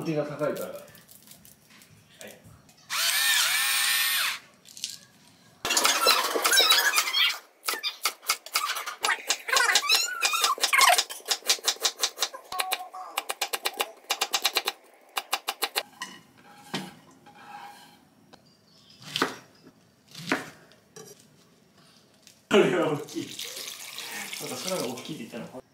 腰が高いから。これは大きい。なんか空が大きいって言ったの。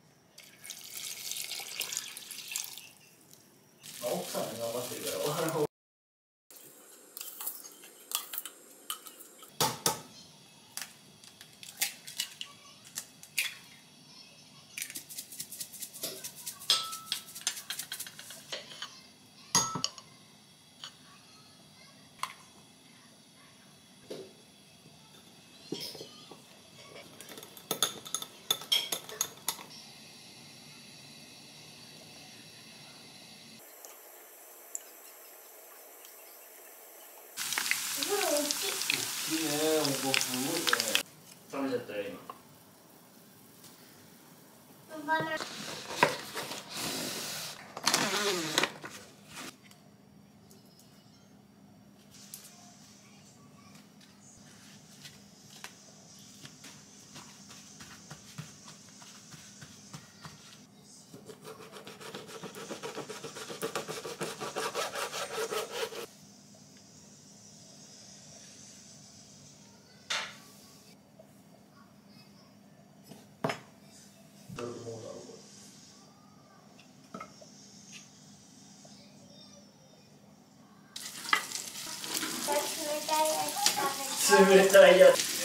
네, 오버부. 네. 떨어졌다, 이거. cemitério.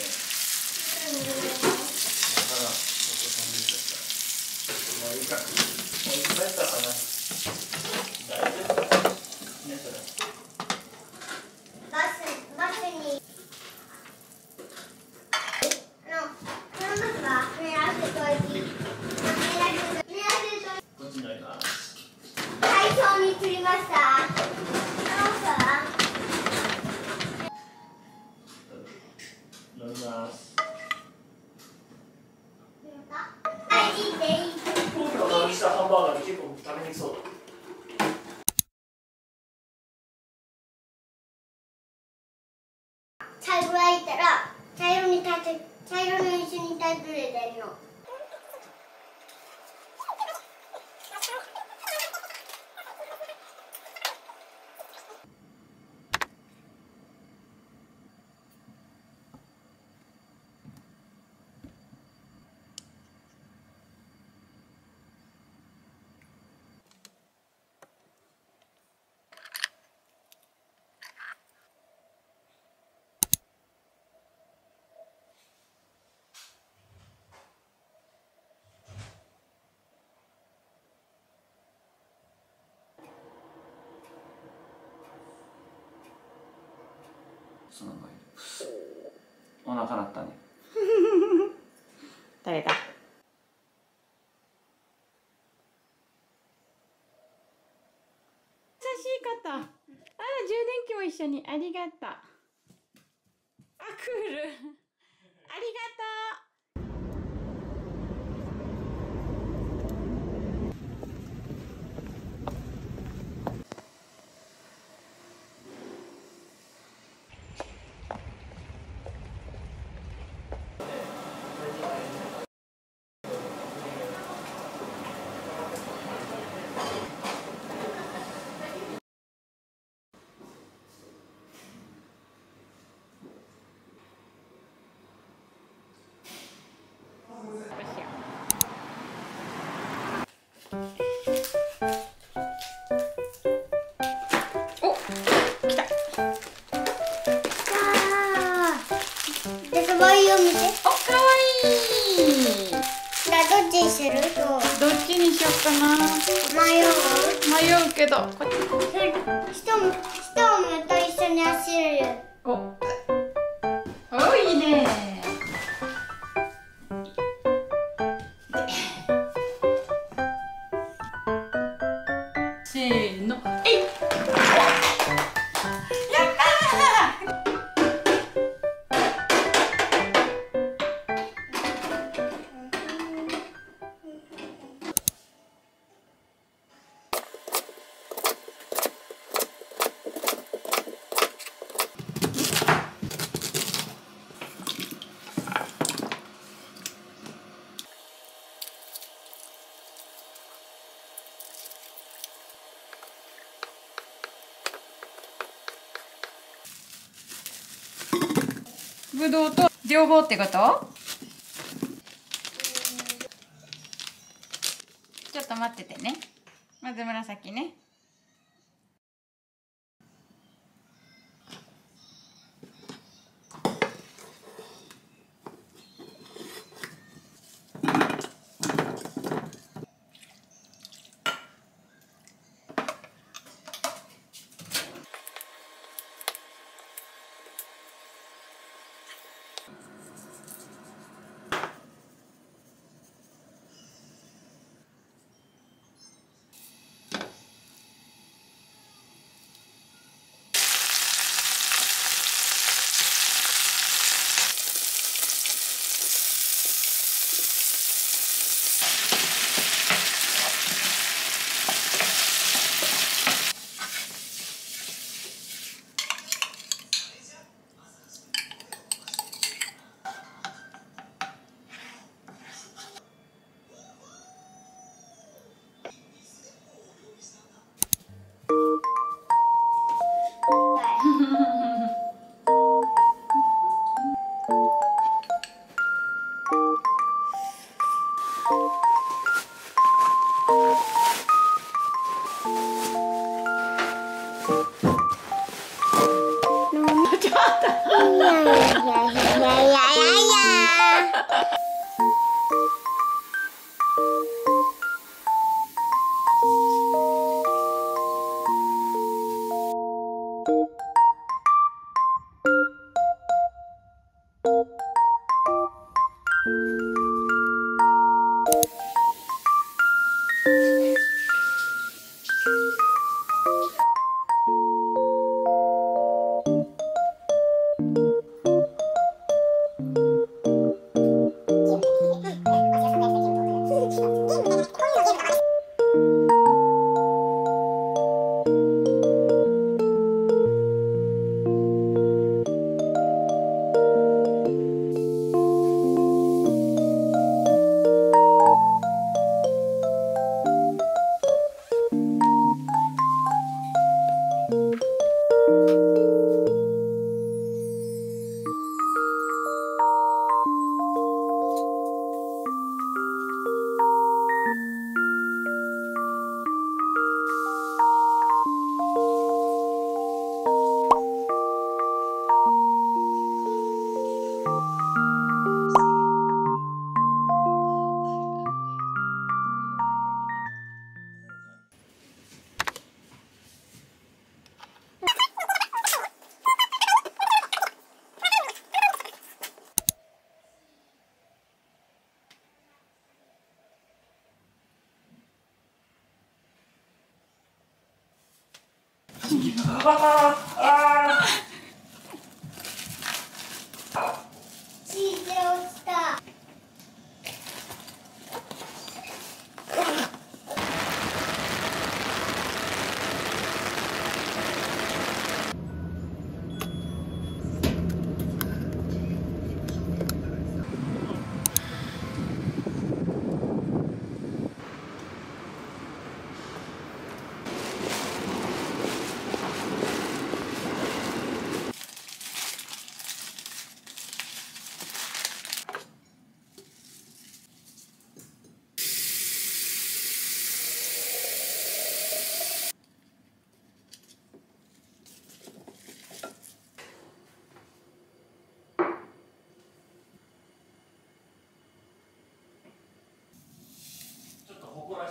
その前にプスお腹鳴ったね。誰だ？優しい方。あら充電器も一緒に。ありがとう。あクールありがとうお来た。でそば湯を見て。おかわいい。じゃあどっちにする？とどっちにしよっかな。迷う？迷うけどこっちぶどうと両方ってこと？ちょっと待っててね。まず紫ね。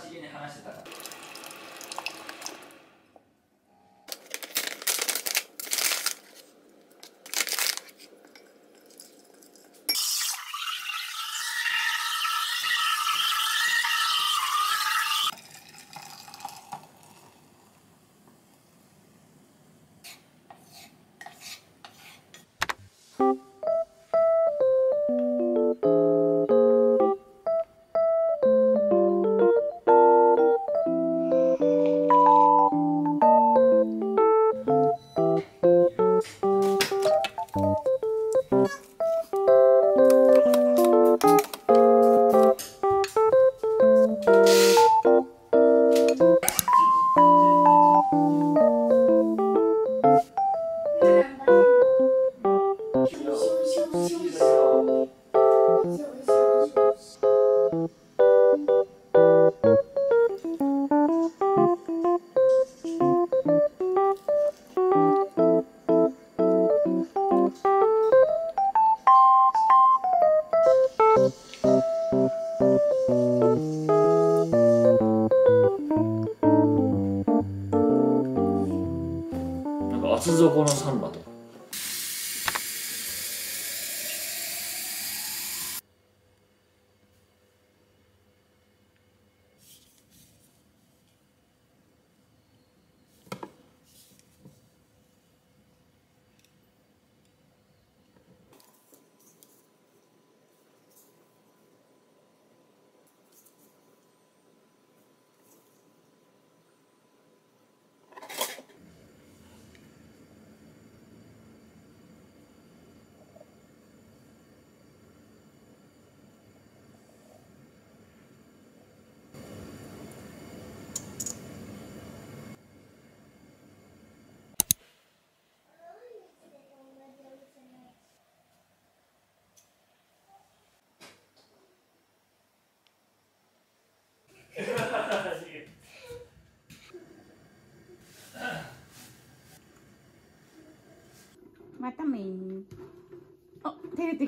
しげに話してたから。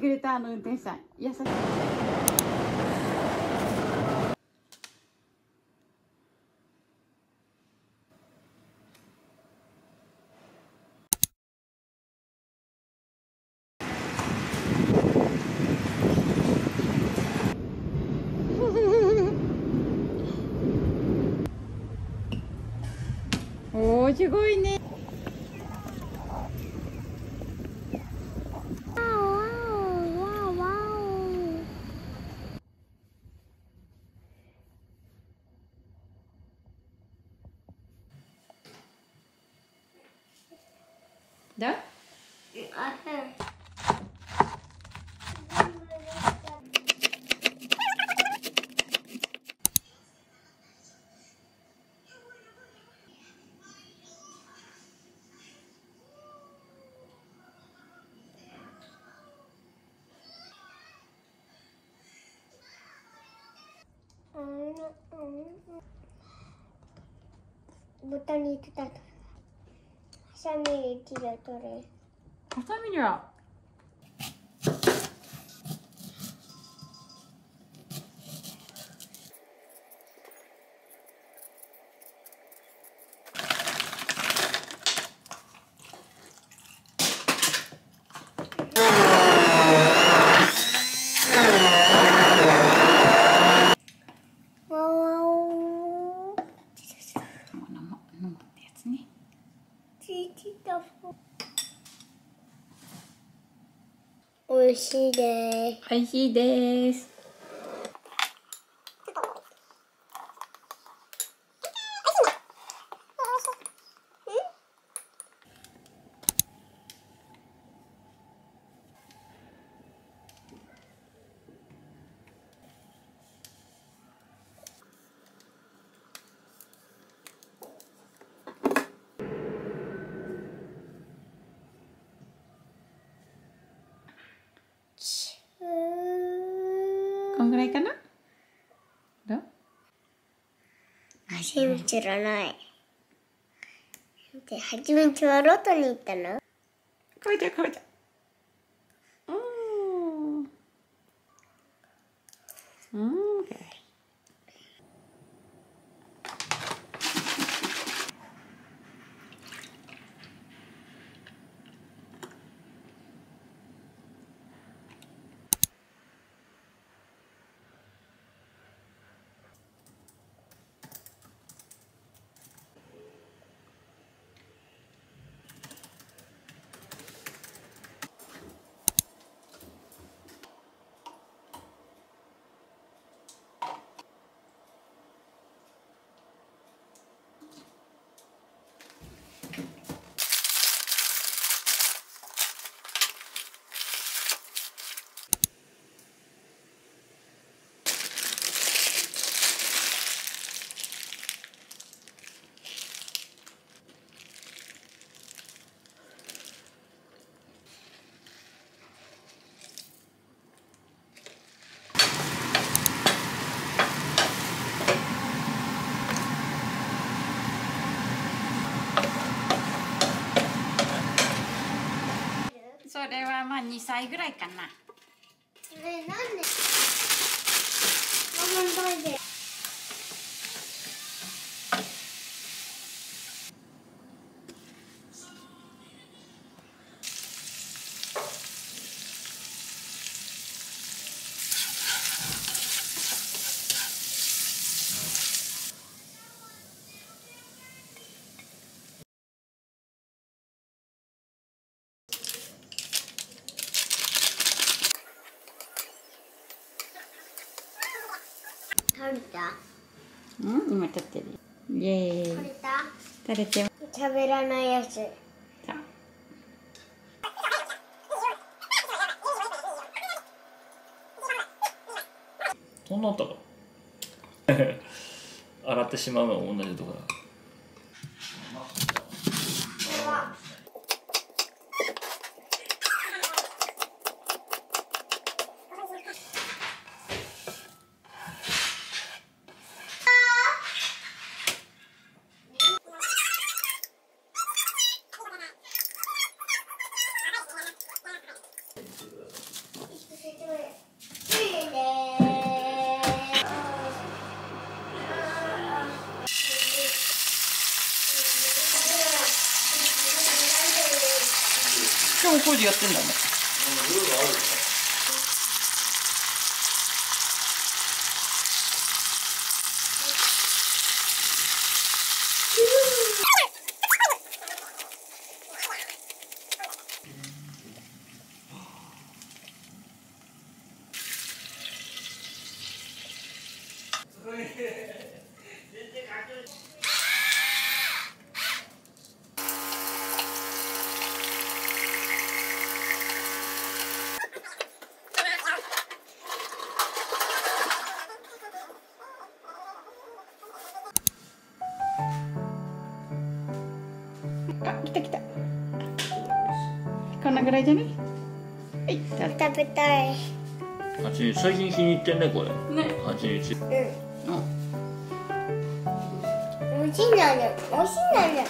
くれたあの運転手さん。優しい。おーすごいねだ豚肉だとハサミで切るとれハサミにはわわおもう飲もう飲もうってやつね美味しいです。美味しいですこんぐらいかな？どう？初め知らない。で、初めちはロトに行ったの？ゃゃ2歳ぐらいかなえ、なんでママトイレ。食べた。うん今撮ってるイエーイ。食べた？食べて食べらないやつ。たそんなあったか？洗ってしまうのも同じとこだ今日も工事やってんだね。らいじゃないはい食べたい。蜂蜜最近気に入ってんねこれあね蜂蜜うん。うん美味しいんだね。美味しいんだね。